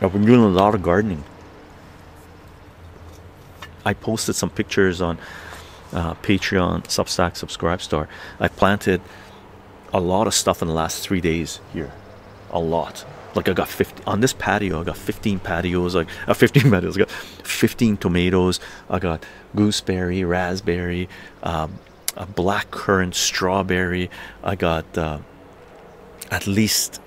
I've been doing a lot of gardening. I posted some pictures on uh, Patreon, Substack, Subscribestar. I planted a lot of stuff in the last three days here, a lot. Like I got 50 on this patio. I got 15 patios, like uh, 15 patios. I got 15 tomatoes. I got gooseberry, raspberry, um, a black currant, strawberry. I got uh, at least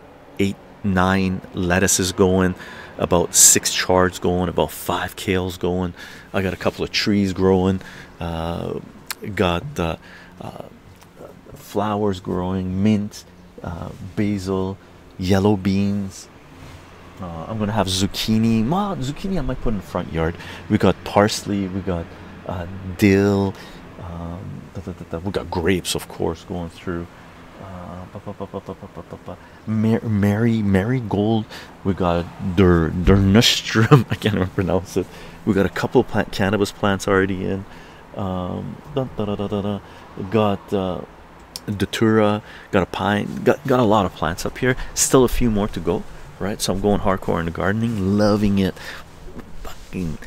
nine lettuces going, about six chards going, about five kales going. I got a couple of trees growing. Uh, got uh, uh, flowers growing, mint, uh, basil, yellow beans. Uh, I'm gonna have zucchini. Ma, zucchini I might put in the front yard. We got parsley. We got uh, dill. Um, we got grapes, of course, going through. Uh, Mar Marigold. We got Der Dernustrum. I can't even pronounce it. We got a couple plant cannabis plants already in. Um. Got uh, Datura. Got a pine. Got got a lot of plants up here. Still a few more to go. Right. So I'm going hardcore into gardening. Loving it. Fucking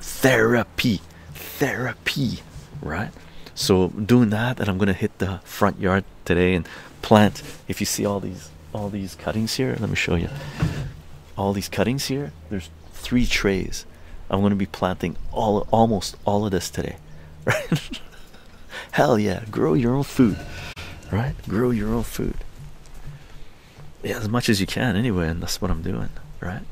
therapy. Therapy. Right so doing that and i'm gonna hit the front yard today and plant. If you see all these all these cuttings here let me show you. All these cuttings here there's three trays. I'm going to be planting all almost all of this today. Right hell yeah grow your own food right? Grow your own food. Yeah as much as you can anyway and that's what i'm doing right